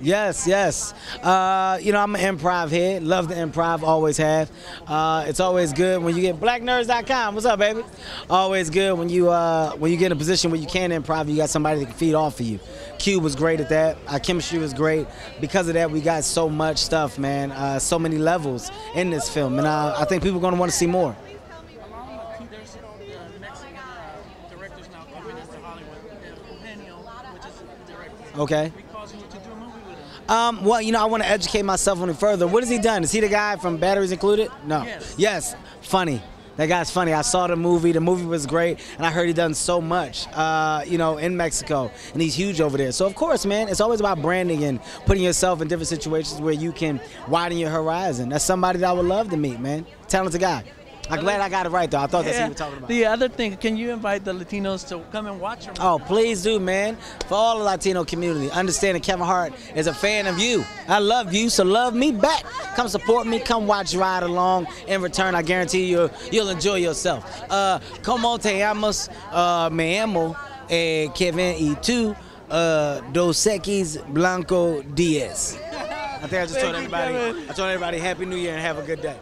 Yes, yes. Uh, you know, I'm an improv head. Love the improv, always have. Uh, it's always good when you get blacknerds.com. What's up, baby? Always good when you uh, when you get in a position where you can improv, you got somebody that can feed off of you. Cube was great at that. Our chemistry was great. Because of that, we got so much stuff, man. Uh, so many levels in this film, and uh, I think people are going to want to see more. Uh, uh. Uh. Okay. Um, well, you know, I want to educate myself on it further. What has he done? Is he the guy from Batteries Included? No. Yes. Yes. Funny. That guy's funny. I saw the movie. The movie was great, and I heard he done so much, uh, you know, in Mexico, and he's huge over there. So of course, man, it's always about branding and putting yourself in different situations where you can widen your horizon. That's somebody that I would love to meet, man. Talented guy. I'm glad I got it right though. I thought that's what you were talking about. The other thing, can you invite the Latinos to come and watch? Oh, please do, man. For all the Latino community, understand that Kevin Hart is a fan of you. I love you, so love me back. Come support me. Come watch Ride Along. In return, I guarantee you, you'll enjoy yourself. Uh, como te llamas? Uh, me amo eh, Kevin y tú, uh, Dos Equis Blanco Diaz. I think I just told everybody. I told everybody Happy New Year and have a good day.